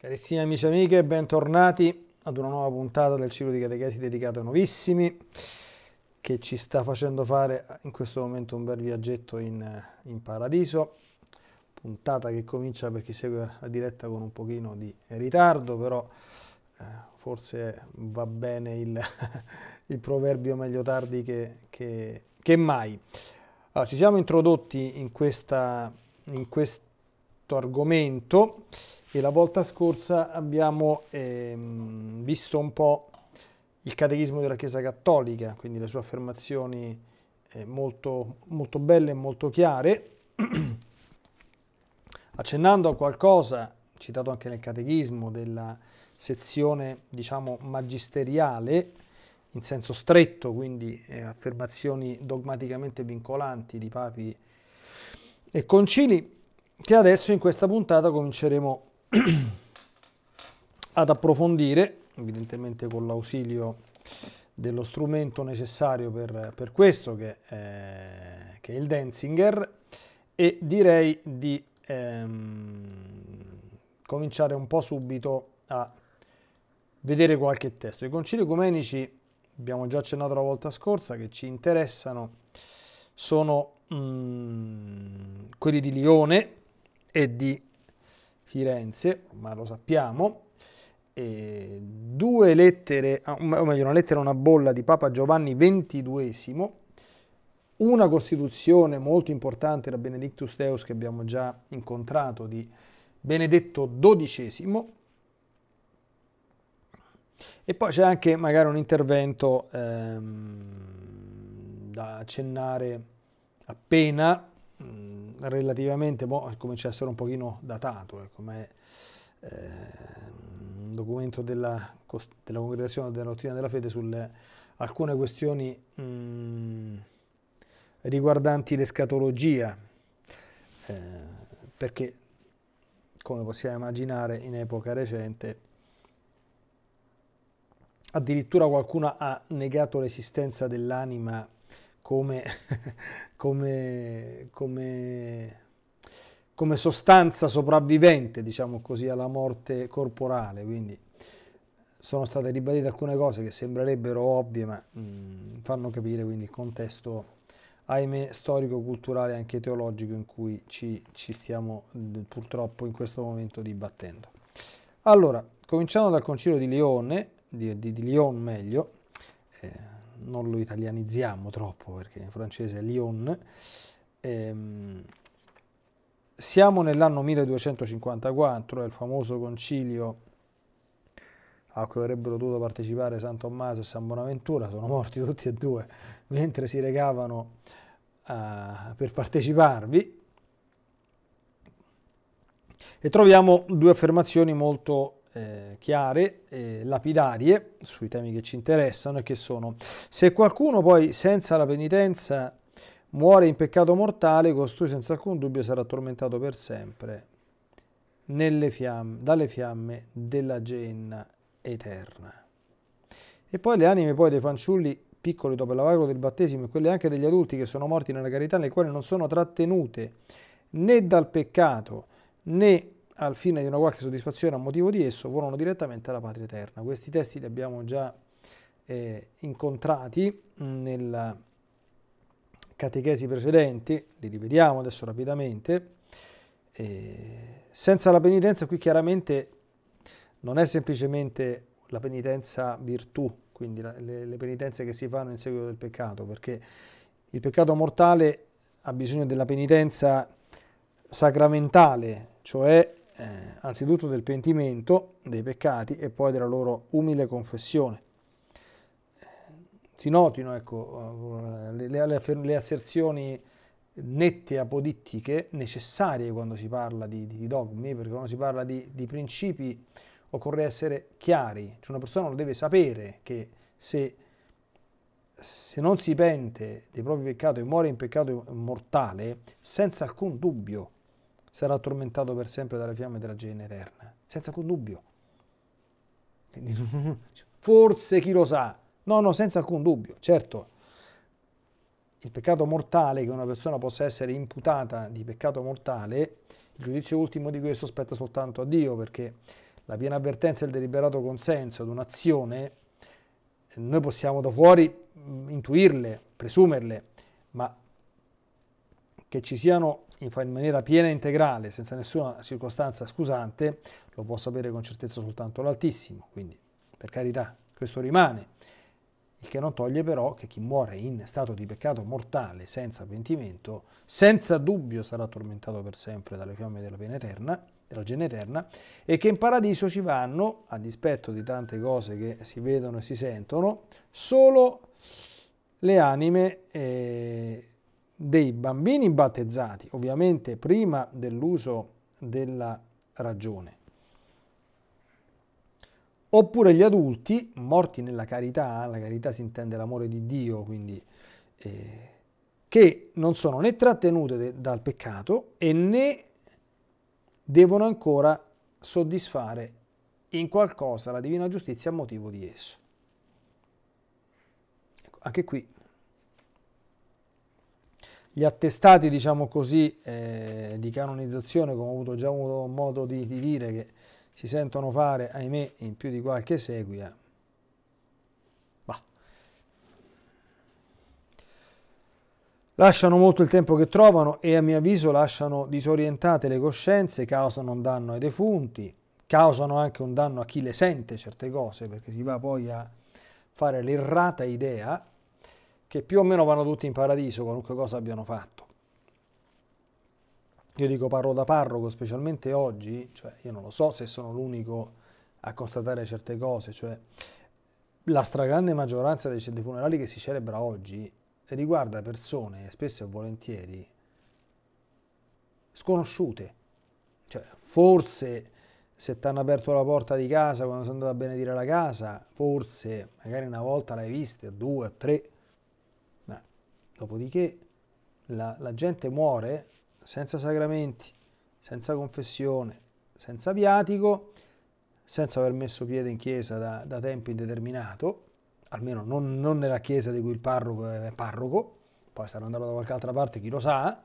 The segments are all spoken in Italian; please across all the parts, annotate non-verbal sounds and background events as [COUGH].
Carissimi amici e amiche, bentornati ad una nuova puntata del ciclo di catechesi dedicato ai nuovissimi che ci sta facendo fare in questo momento un bel viaggetto in, in paradiso. Puntata che comincia per chi segue la diretta con un pochino di ritardo, però eh, forse va bene il, [LAUGHS] il, proverbio meglio tardi che, che, che mai. Allora, ci siamo introdotti in, questa, in questo argomento e la volta scorsa abbiamo ehm, visto un po' il catechismo della Chiesa Cattolica, quindi le sue affermazioni eh, molto, molto belle e molto chiare, [CLEARS THROAT] accennando a qualcosa, citato anche nel catechismo, della sezione diciamo magisteriale in senso stretto, quindi eh, affermazioni dogmaticamente vincolanti di papi e concili, che adesso in questa puntata cominceremo [CLEARS THROAT] ad approfondire, evidentemente con l'ausilio dello strumento necessario per, per questo, che, eh, che, è il Denzinger, e direi di ehm, cominciare un po' subito a vedere qualche testo. I concili ecumenici, abbiamo già accennato la volta scorsa, che ci interessano, sono mm, quelli di Lione e di Firenze, ma lo sappiamo, e due lettere, ah, o meglio una lettera e una bolla di Papa Giovanni XXII, una costituzione molto importante da Benedictus Deus che abbiamo già incontrato di Benedetto XII e poi c'è anche magari un intervento ehm, da accennare appena mh, relativamente, boh, comincia a essere un pochino datato, ecco, ma è eh, un documento della, della Congregazione della Dottrina della Fede sulle alcune questioni mh, riguardanti l'escatologia, eh, perché come possiamo immaginare in epoca recente addirittura qualcuno ha negato l'esistenza dell'anima come, [LAUGHS] come, come, come, sostanza sopravvivente, diciamo così, alla morte corporale. Quindi sono state ribadite alcune cose che sembrerebbero ovvie, ma mh, mm, fanno capire quindi il contesto, ahimè, storico-culturale e anche teologico in cui ci, ci stiamo purtroppo in questo momento dibattendo. Allora, cominciando dal Concilio di Lione, di, di, di Lyon meglio, eh, non lo italianizziamo troppo perché in francese è Lyon. Ehm, siamo nell'anno 1254, è il famoso concilio a cui avrebbero dovuto partecipare San Tommaso e San Bonaventura, sono morti tutti e due mentre si recavano uh, per parteciparvi. E troviamo due affermazioni molto eh, chiare, eh, lapidarie sui temi che ci interessano e che sono se qualcuno poi senza la penitenza muore in peccato mortale, costui senza alcun dubbio sarà tormentato per sempre fiamme, dalle fiamme della genna eterna. E poi le anime poi dei fanciulli piccoli dopo il lavoro del battesimo e quelle anche degli adulti che sono morti nella carità, nei quali non sono trattenute né dal peccato né al fine di una qualche soddisfazione a motivo di esso, volano direttamente alla patria eterna. Questi testi li abbiamo già eh, incontrati nella catechesi precedenti, li rivediamo adesso rapidamente. Eh, senza la penitenza qui chiaramente non è semplicemente la penitenza virtù, quindi la, le, le penitenze che si fanno in seguito del peccato, perché il peccato mortale ha bisogno della penitenza sacramentale, cioè eh, anzitutto del pentimento dei peccati e poi della loro umile confessione. Si notino ecco, le, le, le asserzioni nette apodittiche necessarie quando si parla di, di dogmi, perché quando si parla di, di, principi occorre essere chiari, cioè una persona lo deve sapere che se, se non si pente dei propri peccati e muore in peccato mortale, senza alcun dubbio sarà tormentato per sempre dalle fiamme della gene eterna, senza alcun dubbio. [LAUGHS] Forse chi lo sa? No, no, senza alcun dubbio. Certo, il peccato mortale, che una persona possa essere imputata di peccato mortale, il giudizio ultimo di questo spetta soltanto a Dio, perché la piena avvertenza e il deliberato consenso ad un'azione, noi possiamo da fuori intuirle, presumerle, ma che ci siano in maniera piena e integrale, senza nessuna circostanza scusante, lo può sapere con certezza soltanto l'Altissimo. Quindi, per carità, questo rimane. Il che non toglie però che chi muore in stato di peccato mortale, senza pentimento, senza dubbio sarà tormentato per sempre dalle fiamme della pena eterna, della gene eterna, e che in paradiso ci vanno, a dispetto di tante cose che si vedono e si sentono, solo le anime eh, dei bambini battezzati, ovviamente prima dell'uso della ragione, oppure gli adulti morti nella carità, la carità si intende l'amore di Dio, quindi eh, che non sono né trattenute dal peccato e né devono ancora soddisfare in qualcosa la divina giustizia a motivo di esso. Ecco, anche qui gli attestati, diciamo così, eh, di canonizzazione, come ho avuto già avuto modo di, di, dire, che si sentono fare, ahimè, in più di qualche seguia, bah. lasciano molto il tempo che trovano e a mio avviso lasciano disorientate le coscienze, causano un danno ai defunti, causano anche un danno a chi le sente certe cose, perché si va poi a fare l'errata idea che più o meno vanno tutti in paradiso, qualunque cosa abbiano fatto. Io dico parlo da parroco, specialmente oggi, cioè io non lo so se sono l'unico a constatare certe cose, cioè la stragrande maggioranza dei centri funerali che si celebra oggi riguarda persone, spesso e volentieri, sconosciute. Cioè, forse se ti hanno aperto la porta di casa quando sei andato a benedire la casa, forse magari una volta l'hai vista, due, tre, Dopodiché la, la gente muore senza sacramenti, senza confessione, senza viatico, senza aver messo piede in chiesa da, da tempo indeterminato, almeno non, non, nella chiesa di cui il parroco è parroco, poi sarà andato da qualche altra parte, chi lo sa,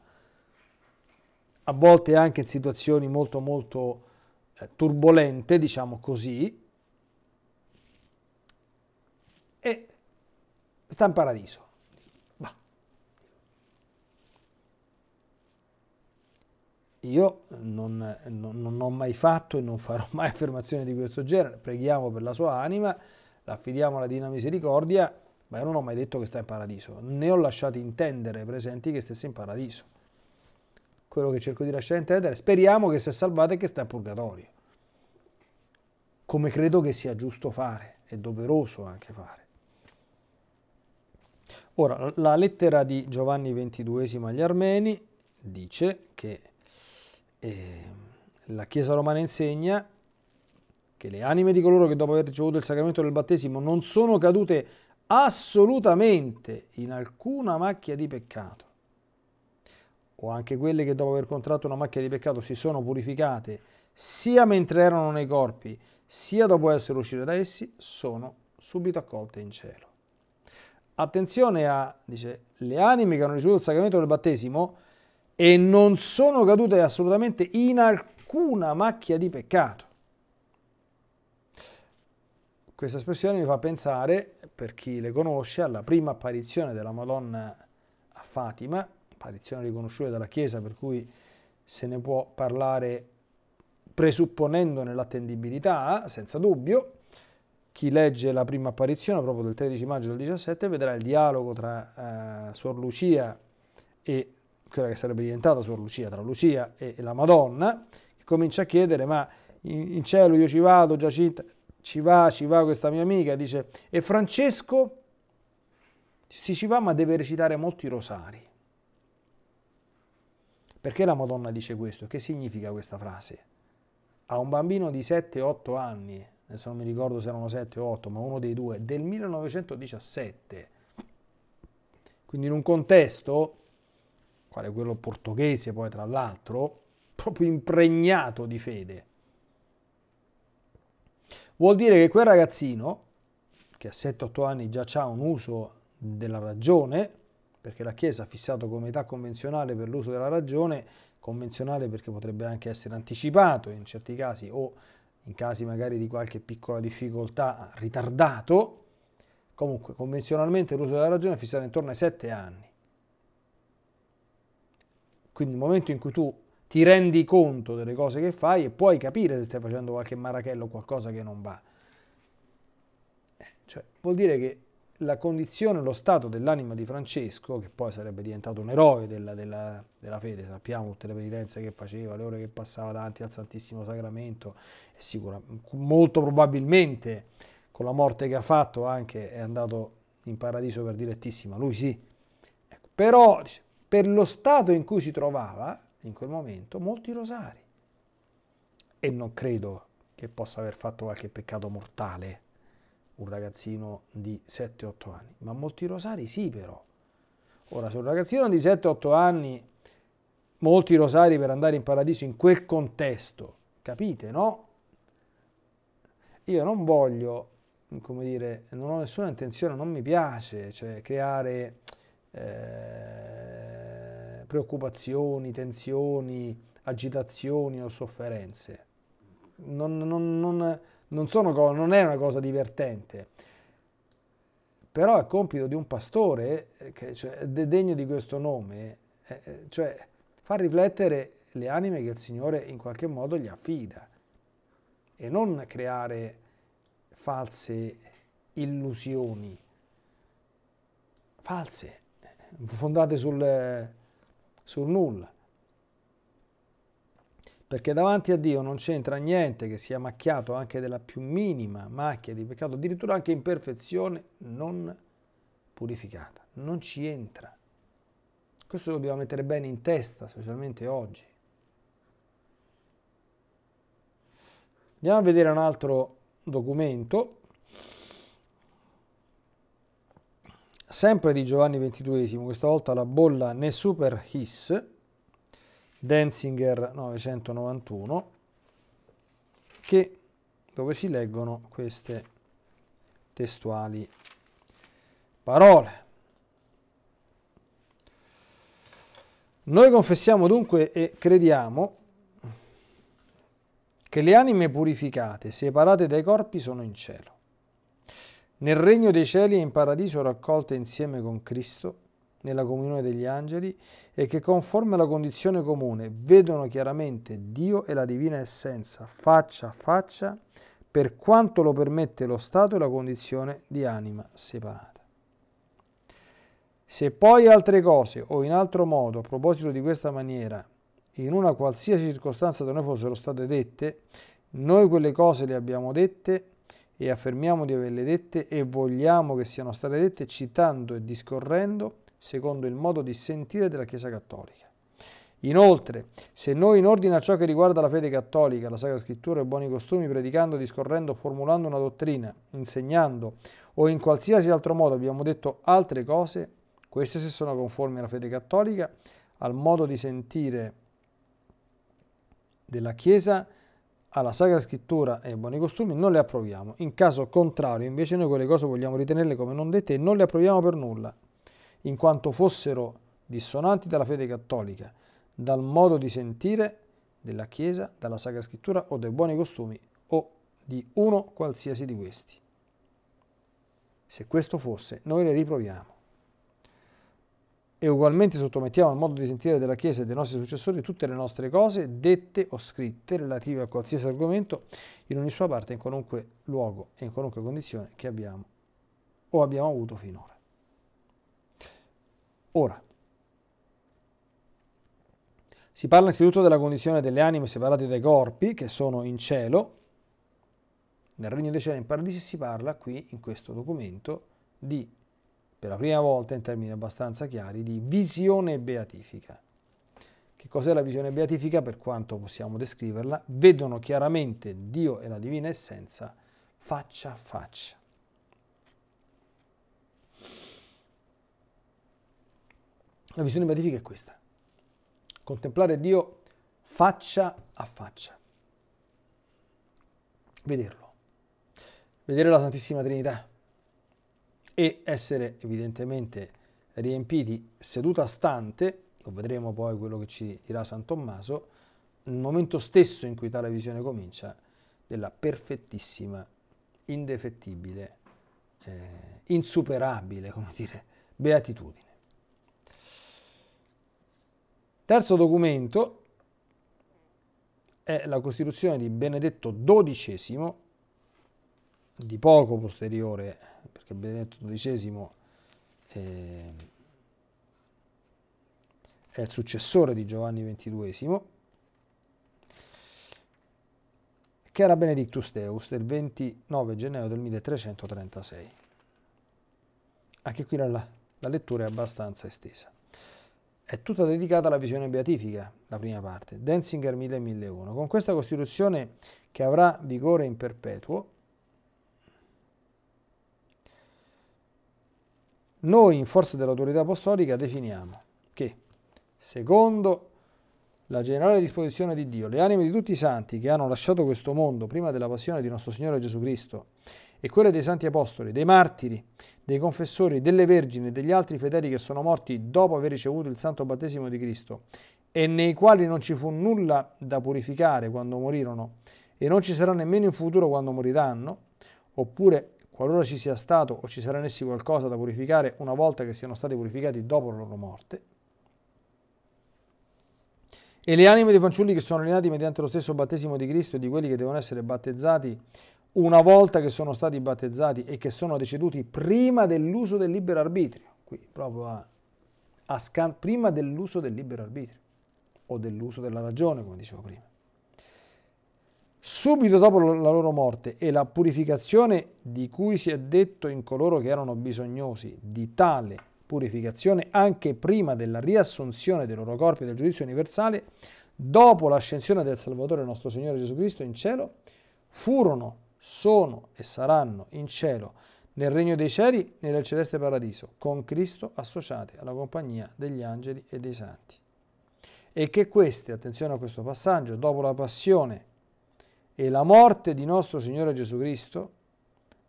a volte anche in situazioni molto molto eh, turbolente, diciamo così, e sta in paradiso. Io non, non, non, ho mai fatto e non farò mai [LAUGHS] affermazioni di questo genere. Preghiamo per la sua anima, l'affidiamo alla Divina Misericordia, ma io non ho mai detto che sta in paradiso. Ne ho lasciato intendere presenti che stesse in paradiso. Quello che cerco di lasciare intendere, speriamo che sia salvato e che sta in purgatorio. Come credo che sia giusto fare, è doveroso anche fare. Ora, la lettera di Giovanni XXII agli Armeni dice che e la Chiesa romana insegna che le anime di coloro che dopo aver ricevuto il sacramento del battesimo non sono cadute assolutamente in alcuna macchia di peccato, o anche quelle che dopo aver contratto una macchia di peccato si sono purificate sia mentre erano nei corpi, sia dopo essere uscite da essi, sono subito accolte in cielo. Attenzione a, dice, le anime che hanno ricevuto il sacramento del battesimo e non sono cadute assolutamente in alcuna macchia di peccato. Questa espressione mi fa pensare, per chi le conosce, alla prima apparizione della Madonna a Fatima, apparizione riconosciuta dalla Chiesa, per cui se ne può parlare presupponendone l'attendibilità, senza dubbio. Chi legge la prima apparizione, proprio del 13 maggio del 17, vedrà il dialogo tra eh, Suor Lucia e quella che sarebbe diventata Suor Lucia, tra Lucia e la Madonna, che comincia a chiedere, ma in, in cielo io ci vado, Giacinta, ci va, ci va questa mia amica, dice, e Francesco? Sì, ci va, ma deve recitare molti rosari. Perché la Madonna dice questo? Che significa questa frase? A un bambino di 7-8 anni, adesso non mi ricordo se erano 7 o 8, ma uno dei due, del 1917, quindi in un contesto quale quello portoghese poi tra l'altro, [LAUGHS] proprio impregnato di fede. Vuol dire che quel ragazzino, che a 7-8 anni già ha un uso della ragione, perché la Chiesa ha fissato come età convenzionale per l'uso della ragione, convenzionale perché potrebbe anche essere anticipato in certi casi o in casi magari di qualche piccola difficoltà, ritardato, comunque convenzionalmente l'uso della ragione è fissato intorno ai sette anni. Quindi nel momento in cui tu ti rendi conto delle cose che fai e puoi capire se stai facendo qualche marachello o qualcosa che non va. Eh, cioè, vuol dire che la condizione, lo stato dell'anima di Francesco, che poi sarebbe diventato un eroe della, della, della, fede, sappiamo tutte le penitenze che faceva, le ore che passava davanti al Santissimo Sacramento, e sicuramente, molto probabilmente con la morte che ha fatto anche è andato in paradiso per direttissima, lui sì. Ecco, però per lo stato in cui si trovava in quel momento, molti rosari. E non credo che possa aver fatto qualche peccato mortale un ragazzino di 7-8 anni, ma molti rosari sì però. Ora, se un ragazzino di 7-8 anni, molti rosari per andare in paradiso in quel contesto, capite, no? Io non voglio, come dire, non ho nessuna intenzione, non mi piace, cioè creare eh, preoccupazioni, tensioni, agitazioni o sofferenze. Non, non, non, non, sono, non è una cosa divertente, però è compito di un pastore, eh, che, cioè, degno di questo nome, eh, eh, cioè far riflettere le anime che il Signore in qualche modo gli affida. E non creare false illusioni, false, fondate sul, sul nulla perché davanti a Dio non c'entra niente che sia macchiato anche della più minima macchia di peccato, addirittura anche imperfezione non purificata, non ci entra. Questo dobbiamo mettere bene in testa, specialmente oggi. Andiamo a vedere un altro documento, sempre di Giovanni XXII, questa volta la bolla Ne Super His, Denzinger 991, che, dove si leggono queste testuali parole. Noi confessiamo dunque e crediamo che le anime purificate, separate dai corpi, sono in cielo. Nel regno dei cieli e in paradiso raccolte insieme con Cristo nella comunione degli angeli e che conforme alla condizione comune vedono chiaramente Dio e la divina essenza faccia a faccia per quanto lo permette lo stato e la condizione di anima separata. Se poi altre cose o in altro modo, a proposito di questa maniera, in una qualsiasi circostanza da noi fossero state dette, noi quelle cose le abbiamo dette e affermiamo di averle dette e vogliamo che siano state dette citando e discorrendo secondo il modo di sentire della Chiesa Cattolica. Inoltre, se noi in ordine a ciò che riguarda la fede cattolica, la Sacra Scrittura e i buoni costumi, predicando, discorrendo, formulando una dottrina, insegnando o in qualsiasi altro modo abbiamo detto altre cose, queste se sono conformi alla fede cattolica, al modo di sentire della Chiesa, alla Sacra Scrittura e ai buoni costumi, non le approviamo. In caso contrario, invece noi quelle cose vogliamo ritenerle come non dette e non le approviamo per nulla in quanto fossero dissonanti dalla fede cattolica, dal modo di sentire della Chiesa, dalla Sacra Scrittura o dai buoni costumi o di uno qualsiasi di questi. Se questo fosse, noi le riproviamo. E ugualmente sottomettiamo al modo di sentire della Chiesa e dei nostri successori tutte le nostre cose, dette o scritte, relative a qualsiasi argomento, in ogni sua parte, in qualunque luogo e in qualunque condizione che abbiamo o abbiamo avuto finora. Ora, si parla innanzitutto della condizione delle anime separate dai corpi, che sono in cielo, nel regno dei cieli in paradiso, si parla qui, in questo documento, di, per la prima volta, in termini abbastanza chiari, di visione beatifica. Che cos'è la visione beatifica? Per quanto possiamo descriverla, vedono chiaramente Dio e la divina essenza faccia a faccia. La visione beatifica è questa. Contemplare Dio faccia a faccia. Vederlo. Vedere la Santissima Trinità e essere evidentemente riempiti seduta stante, lo vedremo poi quello che ci dirà San Tommaso, nel momento stesso in cui tale visione comincia, della perfettissima, indefettibile, eh, insuperabile, come dire, beatitudine. Terzo documento è la Costituzione di Benedetto XII, di poco posteriore, perché Benedetto XII eh, è il successore di Giovanni XXII, che era Benedictus Deus del 29 gennaio del 1336. Anche qui la, la lettura è abbastanza estesa. È tutta dedicata alla visione beatifica, la prima parte, Denzinger 1000 1001. Con questa Costituzione che avrà vigore in perpetuo, noi in forza dell'autorità apostolica definiamo che, secondo la generale disposizione di Dio, le anime di tutti i santi che hanno lasciato questo mondo prima della passione di nostro Signore Gesù Cristo e quelle dei santi apostoli, dei martiri, dei confessori, delle vergini e degli altri fedeli che sono morti dopo aver ricevuto il santo battesimo di Cristo e nei quali non ci fu nulla da purificare quando morirono e non ci sarà nemmeno in futuro quando moriranno, oppure qualora ci sia stato o ci sarà in essi qualcosa da purificare una volta che siano stati purificati dopo la loro morte, e le anime dei fanciulli che sono allenati mediante lo stesso battesimo di Cristo e di quelli che devono essere battezzati una volta che sono stati battezzati e che sono deceduti prima dell'uso del libero arbitrio, qui proprio a, a scan, prima dell'uso del libero arbitrio o dell'uso della ragione, come dicevo prima. Subito dopo la loro morte e la purificazione di cui si è detto in coloro che erano bisognosi di tale purificazione anche prima della riassunzione dei loro corpi del giudizio universale, dopo l'ascensione del Salvatore nostro Signore Gesù Cristo in cielo, furono sono e saranno in cielo, nel regno dei cieli e nel celeste paradiso, con Cristo associati alla compagnia degli angeli e dei santi. E che questi, attenzione a questo passaggio, dopo la passione e la morte di nostro Signore Gesù Cristo,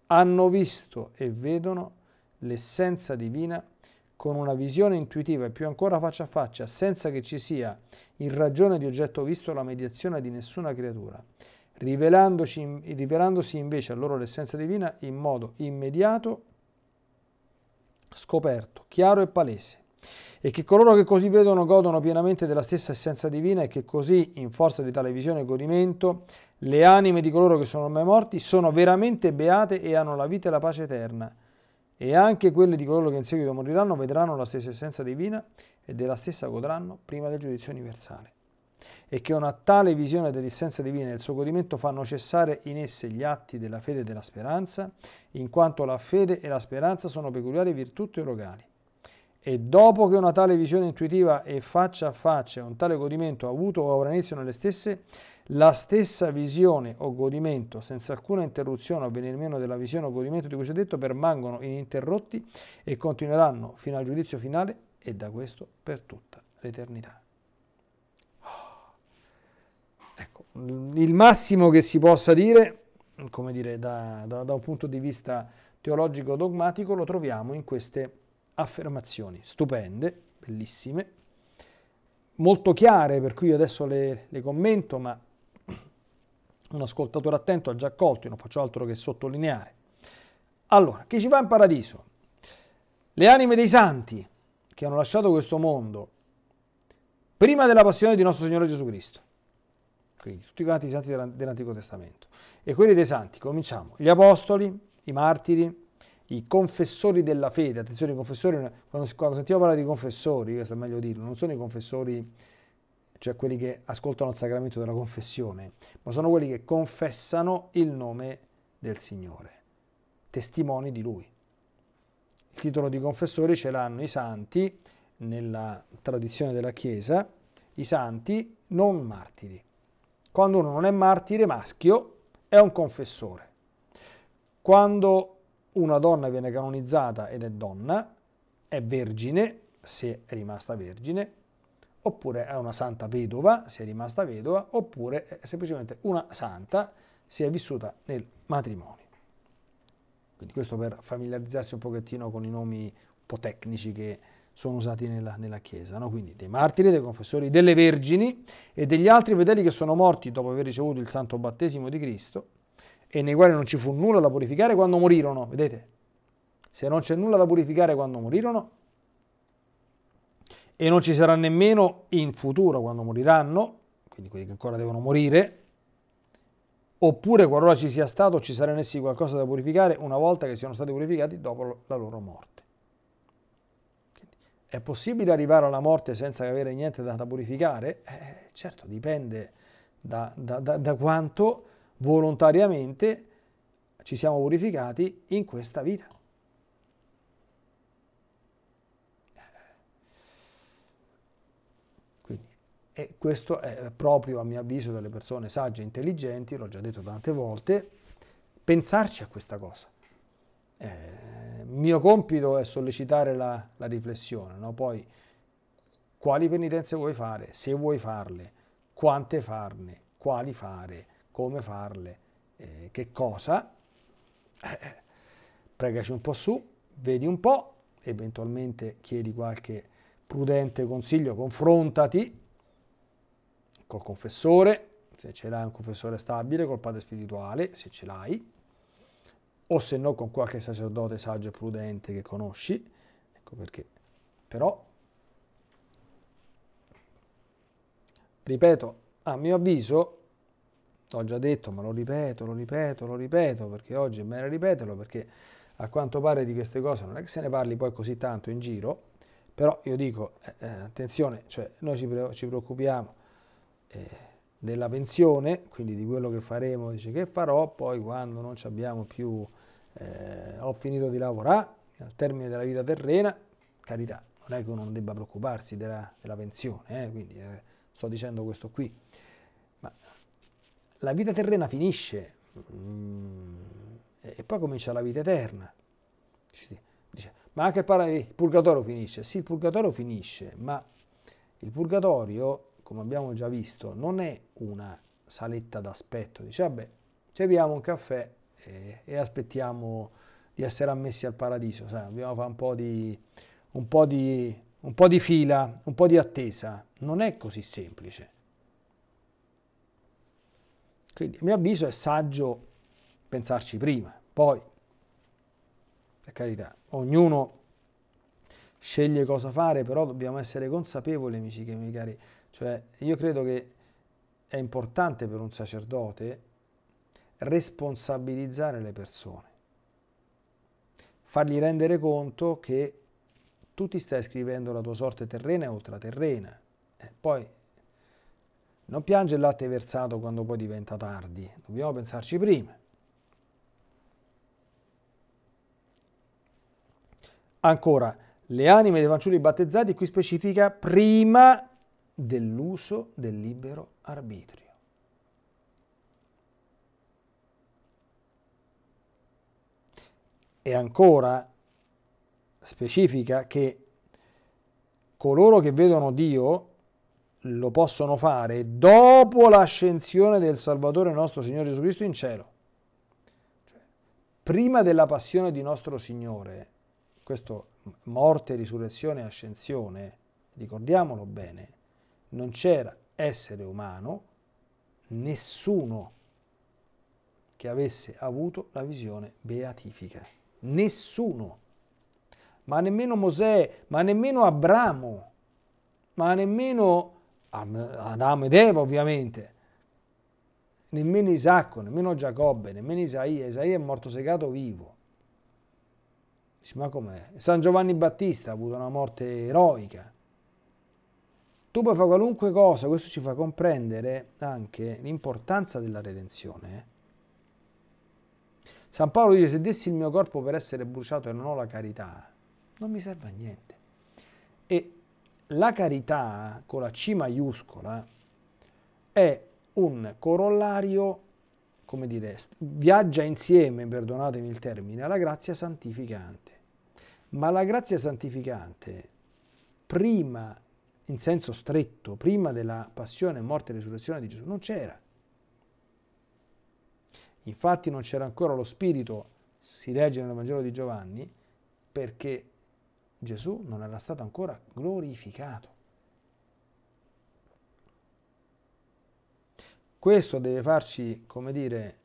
hanno visto e vedono l'essenza divina con una visione intuitiva e più ancora faccia a faccia, senza che ci sia, in ragione di oggetto visto, la mediazione di nessuna creatura rivelandosi invece a loro l'essenza divina in modo immediato, scoperto, chiaro e palese, e che coloro che così vedono godono pienamente della stessa essenza divina e che così, in forza di tale visione e godimento, le anime di coloro che sono ormai morti sono veramente beate e hanno la vita e la pace eterna, e anche quelle di coloro che in seguito moriranno vedranno la stessa essenza divina e della stessa godranno prima del giudizio universale e che una tale visione dell'essenza divina e il suo godimento fanno cessare in esse gli atti della fede e della speranza, in quanto la fede e la speranza sono peculiari virtù teologali. E dopo che una tale visione intuitiva e faccia a faccia un tale godimento ha avuto o avrà inizio nelle stesse, la stessa visione o godimento, senza alcuna interruzione o venir meno della visione o godimento di cui si è detto, permangono ininterrotti e continueranno fino al giudizio finale e da questo per tutta l'eternità. Ecco, il massimo che si possa dire, come dire, da, da, da un punto di vista teologico dogmatico, lo troviamo in queste affermazioni stupende, bellissime, molto chiare, per cui adesso le, le commento, ma un ascoltatore attento ha già colto, io non faccio altro che sottolineare. Allora, chi ci va in paradiso? Le anime dei santi che hanno lasciato questo mondo prima della passione di nostro Signore Gesù Cristo quindi tutti quanti i santi dell'Antico Testamento. E quelli dei santi, cominciamo, gli apostoli, i martiri, i confessori della fede, attenzione, i confessori, quando, quando sentiamo parlare di confessori, questo è meglio dirlo, non sono i confessori, cioè quelli che ascoltano il sacramento della confessione, ma sono quelli che confessano il nome del Signore, testimoni di Lui. Il titolo di confessori ce l'hanno i santi nella tradizione della Chiesa, i santi non martiri. Quando uno non è martire maschio, è un confessore. Quando una donna viene canonizzata ed è donna, è vergine, se è rimasta vergine, oppure è una santa vedova, se è rimasta vedova, oppure è semplicemente una santa, se è vissuta nel matrimonio. Quindi questo per familiarizzarsi un pochettino con i nomi un po' tecnici che sono usati nella, nella Chiesa, no? quindi dei martiri, dei confessori, delle vergini e degli altri fedeli che sono morti dopo aver ricevuto il santo battesimo di Cristo e nei quali non ci fu nulla da purificare quando morirono, vedete? Se non c'è nulla da purificare quando morirono e non ci sarà nemmeno in futuro quando moriranno, quindi quelli che ancora devono morire, oppure qualora ci sia stato ci sarà in essi qualcosa da purificare una volta che siano stati purificati dopo la loro morte. Quindi, è possibile arrivare alla morte senza avere niente da, da purificare? Eh, certo, dipende da, da, da quanto volontariamente ci siamo purificati in questa vita. E questo è proprio, a mio avviso, delle persone sagge e intelligenti, l'ho già detto tante volte, pensarci a questa cosa. Eh, mio compito è sollecitare la, la riflessione, no? poi quali penitenze vuoi fare, se vuoi farle, quante farne, quali fare, come farle, eh, che cosa. Eh, pregaci un po' su, vedi un po', eventualmente chiedi qualche prudente consiglio, confrontati col confessore, se ce l'hai un confessore stabile, col padre spirituale, se ce l'hai, o se no con qualche sacerdote saggio e prudente che conosci, ecco perché. Però, ripeto, a mio avviso, l'ho già detto, ma lo ripeto, lo ripeto, lo ripeto, perché oggi è bene ripeterlo, perché a quanto pare di queste cose non è che se ne parli poi così tanto in giro, però io dico, eh, eh attenzione, cioè noi ci preoccupiamo eh, della pensione, quindi di quello che faremo, dice che farò, poi quando non abbiamo più, eh, ho finito di lavorare, al termine della vita terrena, carità, non è che uno non debba preoccuparsi della, della pensione, eh, quindi eh, sto dicendo questo qui, ma la vita terrena finisce mm, e poi comincia la vita eterna. Dice, ma anche il purgatorio finisce, sì il purgatorio finisce, ma il purgatorio come abbiamo già visto, non è una saletta d'aspetto, dice vabbè, ci beviamo un caffè e, e, aspettiamo di essere ammessi al paradiso, sai, dobbiamo fare un po, di, un, po di, un po' di fila, un po' di attesa, non è così semplice. Quindi a mio avviso è saggio pensarci prima, poi, per carità, ognuno sceglie cosa fare, però dobbiamo essere consapevoli, amici che mi cari, cioè, io credo che è importante per un sacerdote responsabilizzare le persone, fargli rendere conto che tu ti stai scrivendo la tua sorte terrena e ultraterrena. Eh, poi non piange il latte versato quando poi diventa tardi, dobbiamo pensarci prima. Ancora, le anime dei fanciulli battezzati qui specifica prima dell'uso del libero arbitrio. E ancora specifica che coloro che vedono Dio lo possono fare dopo l'ascensione del Salvatore nostro Signore Gesù Cristo in cielo. Cioè, prima della passione di nostro Signore, questo morte, risurrezione e ascensione, ricordiamolo bene, non c'era essere umano, nessuno che avesse avuto la visione beatifica. Nessuno. Ma nemmeno Mosè, ma nemmeno Abramo, ma nemmeno Adamo ed Eva ovviamente, nemmeno Isacco, nemmeno Giacobbe, nemmeno Isaia. Isaia è morto segato vivo. Ma com'è? San Giovanni Battista ha avuto una morte eroica. Tu puoi fare qualunque cosa, questo ci fa comprendere anche l'importanza della redenzione. Eh. San Paolo dice, se dessi il mio corpo per essere bruciato e non ho la carità, non mi serve a niente. E la carità, con la C maiuscola, è un corollario, come dire, viaggia insieme, perdonatemi il termine, alla grazia santificante. Ma la grazia santificante, prima in senso stretto, prima della passione, morte e risurrezione di Gesù, non c'era. Infatti non c'era ancora lo Spirito, si legge nel Vangelo di Giovanni, perché Gesù non era stato ancora glorificato. Questo deve farci, come dire,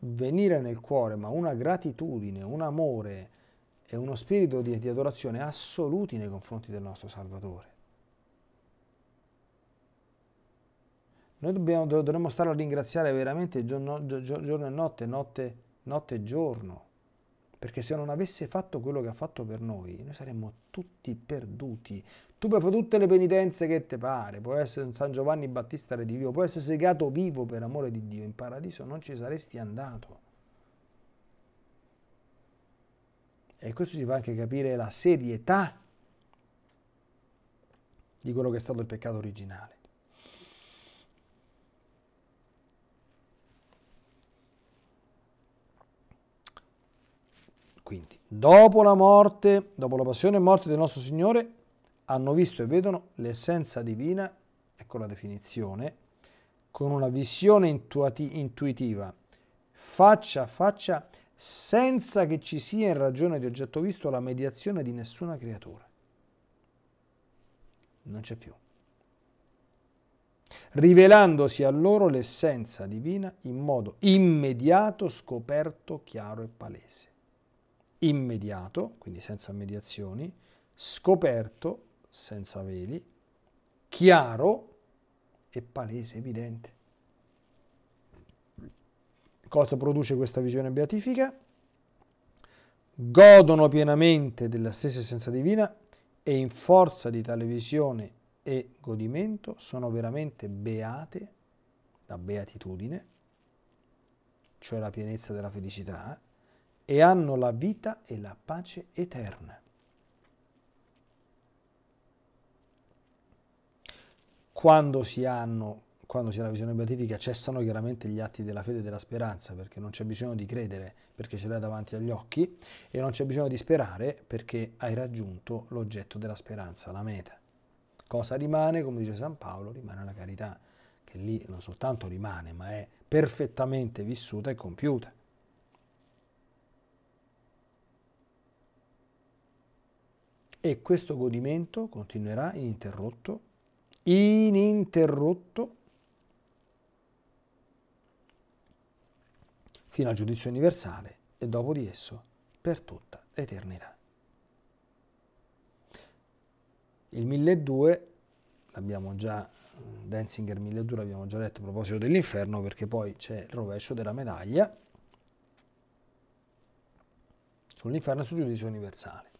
venire nel cuore, ma una gratitudine, un amore e uno spirito di, di adorazione assoluti nei confronti del nostro Salvatore. Noi dobbiamo, dovremmo stare a ringraziare veramente giorno, giorno e notte, notte, notte e giorno, perché se non avesse fatto quello che ha fatto per noi, noi saremmo tutti perduti. Tu puoi fare tutte le penitenze che ti pare, puoi essere un San Giovanni Battista Redivio, puoi essere segato vivo per amore di Dio, in paradiso non ci saresti andato. E questo ci fa anche capire la serietà di quello che è stato il peccato originale. Quindi, dopo la morte, dopo la passione e morte del nostro Signore, hanno visto e vedono l'essenza divina, ecco la definizione, con una visione intuitiva, faccia a faccia senza che ci sia in ragione di oggetto visto la mediazione di nessuna creatura. Non c'è più. Rivelandosi a loro l'essenza divina in modo immediato, scoperto, chiaro e palese. Immediato, quindi senza mediazioni, scoperto, senza veli, chiaro e palese, evidente. Cosa produce questa visione beatifica? Godono pienamente della stessa essenza divina e in forza di tale visione e godimento sono veramente beate, la beatitudine, cioè la pienezza della felicità, e hanno la vita e la pace eterna. Quando si hanno quando si ha la visione beatifica cessano chiaramente gli atti della fede e della speranza, perché non c'è bisogno di credere perché ce l'hai davanti agli occhi e non c'è bisogno di sperare perché hai raggiunto l'oggetto della speranza, la meta. Cosa rimane? Come dice San Paolo, rimane la carità, che lì non soltanto rimane, ma è perfettamente vissuta e compiuta. E questo godimento continuerà ininterrotto, ininterrotto fino al giudizio universale e dopo di esso per tutta l'eternità. Il 1200 l'abbiamo già, Denzinger 1200 l'abbiamo già letto a proposito dell'inferno perché poi c'è il rovescio della medaglia sull'inferno e sul giudizio universale.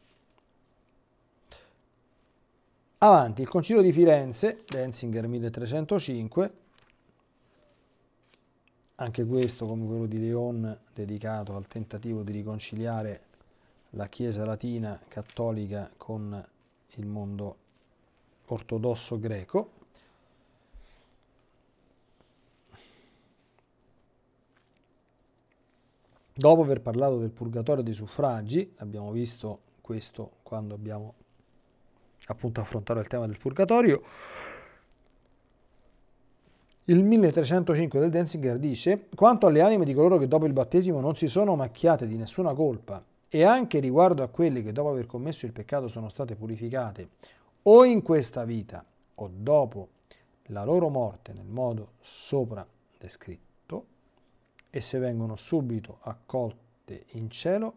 Avanti, il Concilio di Firenze, Denzinger 1305, anche questo come quello di Leon dedicato al tentativo di riconciliare la Chiesa latina cattolica con il mondo ortodosso greco. Dopo aver parlato del purgatorio dei suffragi, abbiamo visto questo quando abbiamo appunto affrontato il tema del purgatorio, il 1305 del Denzinger dice, quanto alle anime di coloro che dopo il battesimo non si sono macchiate di nessuna colpa e anche riguardo a quelle che dopo aver commesso il peccato sono state purificate o in questa vita o dopo la loro morte nel modo sopra descritto e se vengono subito accolte in cielo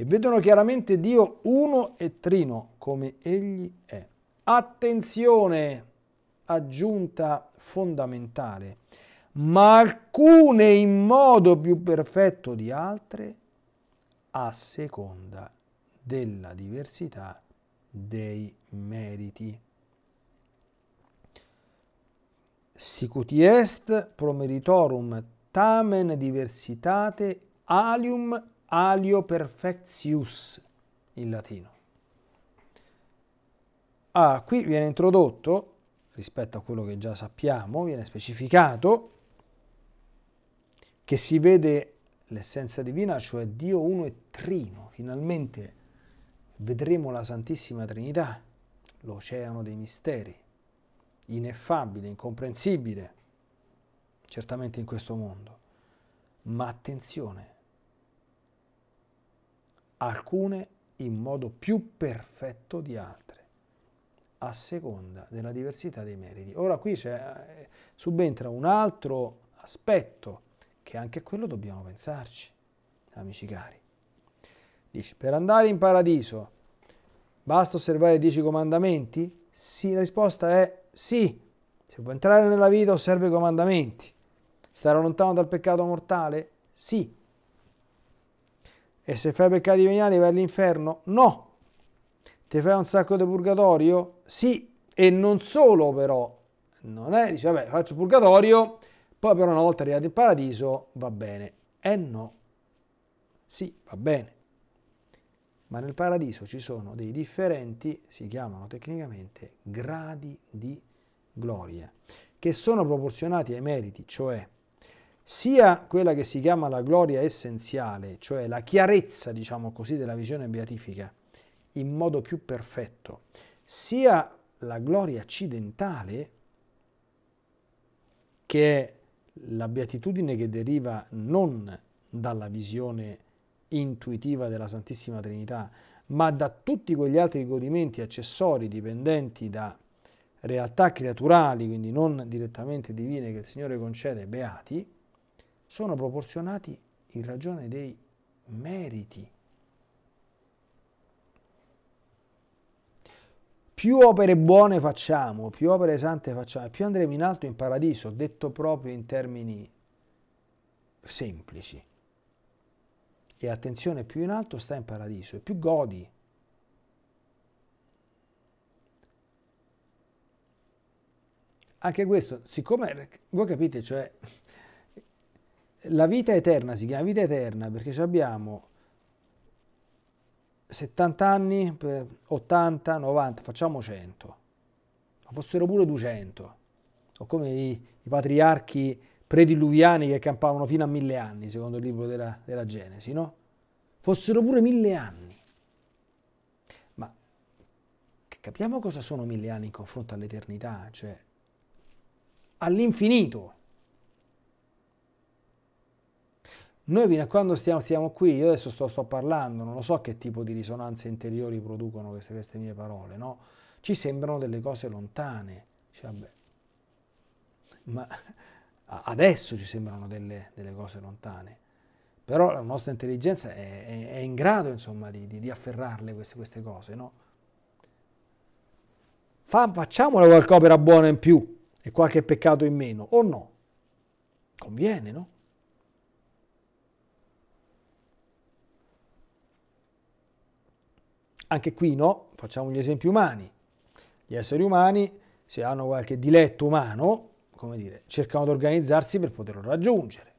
e vedono chiaramente Dio uno e trino come egli è. Attenzione! aggiunta fondamentale, ma alcune in modo più perfetto di altre a seconda della diversità dei meriti. Sicuti est pro meritorum tamen diversitate alium alio perfectius in latino. Ah, qui viene introdotto rispetto a quello che già sappiamo, viene specificato che si vede l'essenza divina, cioè Dio uno e trino. Finalmente vedremo la Santissima Trinità, l'oceano dei misteri, ineffabile, incomprensibile, certamente in questo mondo. Ma attenzione, alcune in modo più perfetto di altre, a seconda della diversità dei meriti. Ora qui eh, subentra un altro aspetto che anche a quello dobbiamo pensarci, amici cari. Dici, per andare in paradiso basta osservare i dieci comandamenti? Sì, la risposta è sì. Se vuoi entrare nella vita osserva i comandamenti. Stare lontano dal peccato mortale? Sì. E se fai peccati veniali vai all'inferno? No. Ti fai un sacco di purgatorio? Sì. E non solo però. Non è, dice, vabbè, faccio purgatorio, poi però una volta arrivato in paradiso va bene. Eh no. Sì, va bene. Ma nel paradiso ci sono dei differenti, si chiamano tecnicamente gradi di gloria, che sono proporzionati ai meriti, cioè sia quella che si chiama la gloria essenziale, cioè la chiarezza, diciamo così, della visione beatifica in modo più perfetto, sia la gloria accidentale, che è la beatitudine che deriva non dalla visione intuitiva della Santissima Trinità, ma da tutti quegli altri godimenti accessori dipendenti da realtà creaturali, quindi non direttamente divine che il Signore concede beati, sono proporzionati in ragione dei meriti. Più opere buone facciamo, più opere sante facciamo, più andremo in alto in paradiso, detto proprio in termini semplici. E attenzione, più in alto sta in paradiso e più godi. Anche questo, siccome voi capite, cioè la vita eterna si chiama vita eterna perché abbiamo 70 anni, 80, 90, facciamo 100, ma fossero pure 200, o come i, i patriarchi prediluviani che campavano fino a mille anni, secondo il libro della, della Genesi, no? Fossero pure mille anni. Ma capiamo cosa sono mille anni in confronto all'eternità, cioè all'infinito. Noi fino a quando stiamo, stiamo qui, io adesso sto, sto, parlando, non lo so che tipo di risonanze interiori producono queste, queste mie parole, no? Ci sembrano delle cose lontane. Cioè, vabbè, ma adesso ci sembrano delle, delle, cose lontane. Però la nostra intelligenza è, è, è in grado, insomma, di, di, di afferrarle queste, queste, cose, no? Fa, facciamola qualche opera buona in più e qualche peccato in meno, o no? Conviene, no? Anche qui no, facciamo gli esempi umani. Gli esseri umani, se hanno qualche diletto umano, come dire, cercano di organizzarsi per poterlo raggiungere.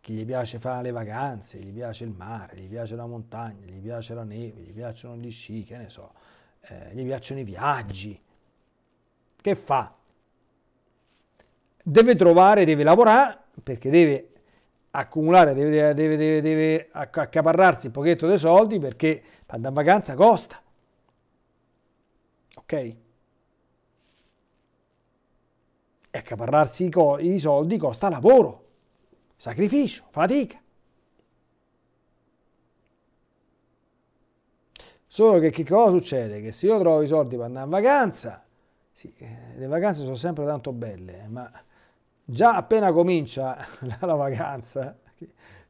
Chi gli piace fare le vacanze, gli piace il mare, gli piace la montagna, gli piace la neve, gli piacciono gli sci, che ne so, eh, gli piacciono i viaggi. Che fa? Deve trovare, deve lavorare, perché deve accumulare, deve, deve, deve, deve accaparrarsi un pochetto dei soldi perché andare in vacanza costa. Ok? E accaparrarsi i, co- i soldi costa lavoro, sacrificio, fatica. Solo che che cosa succede? Che se io trovo i soldi per andare in vacanza, sì, eh, le vacanze sono sempre tanto belle, ma già appena comincia [LAUGHS] la vacanza,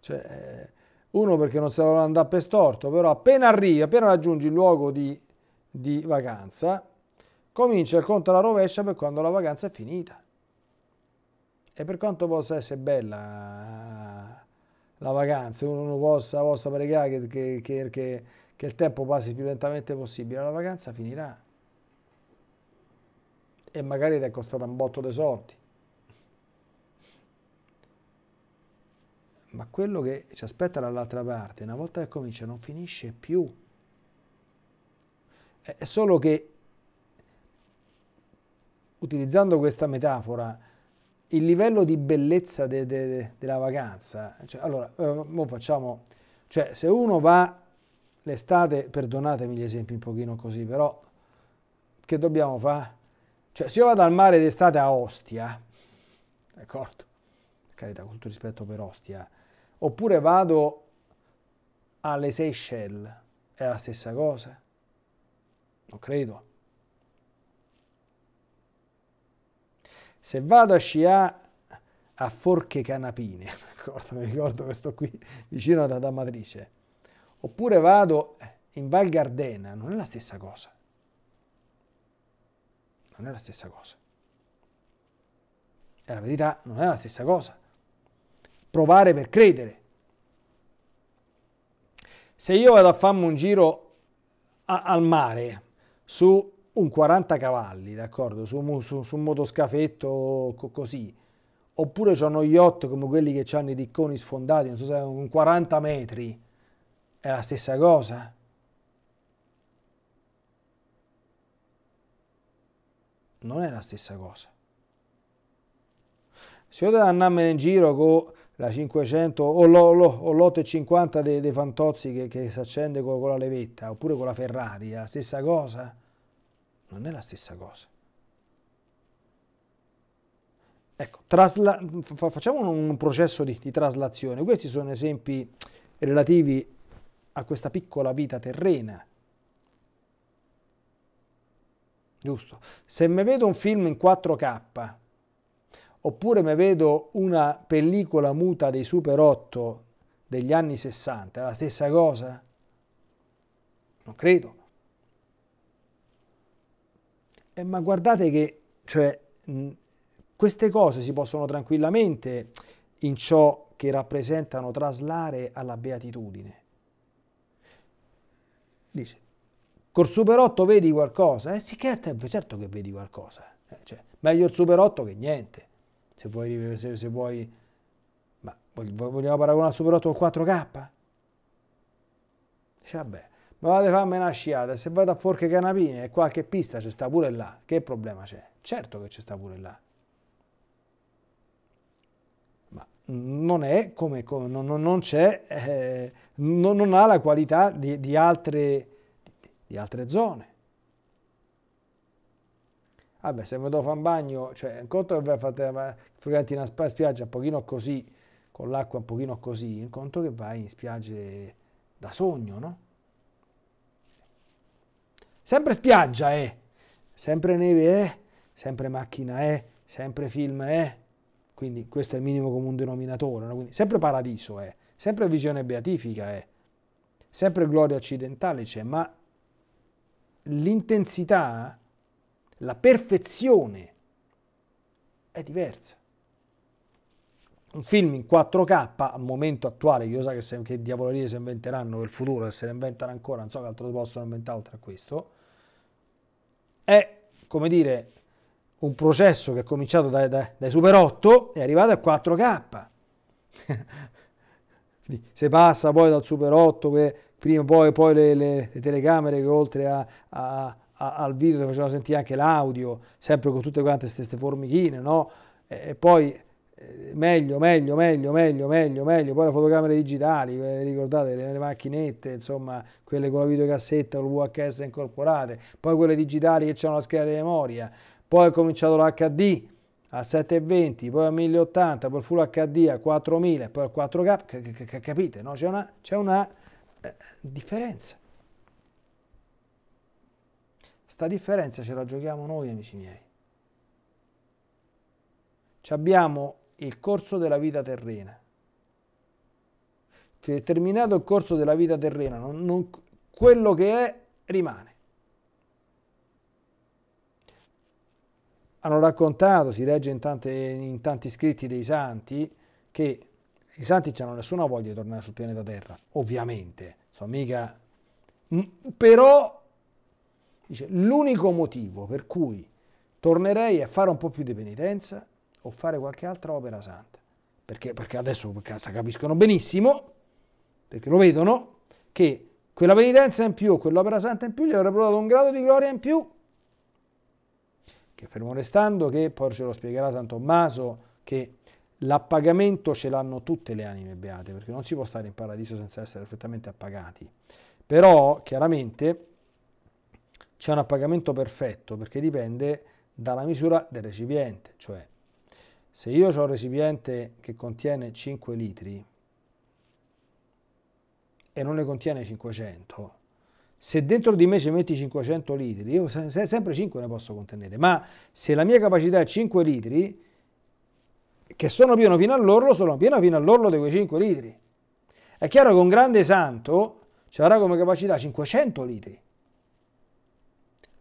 cioè, eh, uno perché non se lo vuole per storto, però appena arrivi, appena raggiungi il luogo di, di vacanza, comincia il conto alla rovescia per quando la vacanza è finita. E per quanto possa essere bella la vacanza, uno possa, possa pregare che, che, che, che il tempo passi più lentamente possibile, la vacanza finirà. E magari ti è costata un botto di soldi. Ma quello che ci aspetta dall'altra parte, una volta che comincia, non finisce più. È solo che, utilizzando questa metafora, il livello di bellezza de, de, de, della vacanza, cioè, allora, eh, facciamo, cioè, se uno va l'estate, perdonatemi gli esempi un pochino così, però, che dobbiamo fare? Cioè, se io vado al mare d'estate a Ostia, d'accordo? carità, con tutto rispetto per Ostia, oppure vado alle Seychelles è la stessa cosa? Non credo. Se vado a sciare a Forche Canapine, [LAUGHS] mi ricordo che sto qui vicino ad Amatrice, oppure vado in Val Gardena, non è la stessa cosa. Non è la stessa cosa. E la verità non è la stessa cosa. Provare per credere. Se io vado a farmi un giro a, al mare su un 40 cavalli, d'accordo, su, su, su un motoscafetto co, così, oppure c'ho uno yacht come quelli che hanno i ricconi sfondati, non so se un 40 metri, è la stessa cosa? Non è la stessa cosa. Se io devo andarmene in giro con la 500 o l'850 dei, dei Fantozzi che, che si accende con, con la levetta, oppure con la Ferrari, è la stessa cosa? Non è la stessa cosa. Ecco, trasla- facciamo un processo di, di, traslazione. Questi sono esempi relativi a questa piccola vita terrena. Giusto? Se mi vedo un film in 4K, oppure mi vedo una pellicola muta dei Super 8 degli anni 60, è la stessa cosa? Non credo. Eh, ma guardate che, cioè, queste cose si possono tranquillamente in ciò che rappresentano traslare alla beatitudine. Dice, col Super 8 vedi qualcosa? Eh sì, che certo che vedi qualcosa. Eh, cioè, meglio il Super 8 che niente. Se vuoi, se, se vuoi ma vogliamo paragonare al Super 8 col 4K? Dice, vabbè, ma vado a una sciata, se vado a Forche Canapine e qualche pista c'è sta pure là, che problema c'è? Certo che c'è sta pure là. non è come, come non, non, c'è, eh, non, non, ha la qualità di, di, altre, di altre zone. Vabbè, se mi devo fare un bagno, cioè, un conto che fate frequenti una spiaggia un pochino così, con l'acqua un pochino così, un conto che vai in spiagge da sogno, no? Sempre spiaggia, eh! Sempre neve, eh! Sempre macchina, eh! Sempre film, eh! Quindi questo è il minimo comune denominatore. No? Quindi sempre paradiso è, sempre visione beatifica è, sempre gloria occidentale c'è, ma l'intensità, la perfezione è diversa. Un film in 4K al momento attuale, io so che, se, che diavolerie si inventeranno per il futuro, se ne inventano ancora, non so che altro possono inventare oltre a questo, è, come dire, un processo che è cominciato dai, dai, dai Super 8 è arrivato a 4K. [LAUGHS] Se passa poi dal Super 8, che prima poi, poi le, le, le, telecamere che oltre a, a, al video ti facevano sentire anche l'audio, sempre con tutte quante queste formichine, no? E, e poi eh, meglio, meglio, meglio, meglio, meglio, meglio, poi le fotocamere digitali, eh, ricordate le, le, macchinette, insomma, quelle con la videocassetta o il VHS incorporate, poi quelle digitali che hanno la scheda di memoria, poi è cominciato l'HD a 720, poi a 1080, poi il Full HD a 4000, poi al 4K, capite? No? C'è una, una eh, differenza. Sta differenza ce la giochiamo noi, amici miei. Ci abbiamo il corso della vita terrena. Terminato il corso della vita terrena, non, non, quello che è rimane. hanno raccontato, si legge in, tante, in tanti scritti dei santi, che i santi non hanno nessuna voglia di tornare sul pianeta Terra, ovviamente, sono mica... Però, dice, l'unico motivo per cui tornerei è fare un po' più di penitenza o fare qualche altra opera santa. Perché, perché adesso capiscono benissimo, perché lo vedono, che quella penitenza in più, quell'opera santa in più gli avrebbe dato un grado di gloria in più che fermo restando che, poi ce lo spiegherà San Tommaso, che l'appagamento ce l'hanno tutte le anime beate, perché non si può stare in paradiso senza essere perfettamente appagati. Però, chiaramente, c'è un appagamento perfetto, perché dipende dalla misura del recipiente, cioè se io ho un recipiente che contiene 5 litri e non ne contiene 500, se dentro di me ci metti 500 litri, io sempre 5 ne posso contenere, ma se la mia capacità è 5 litri, che sono pieno fino all'orlo, sono pieno fino all'orlo di quei 5 litri. È chiaro che un grande santo ci avrà come capacità 500 litri.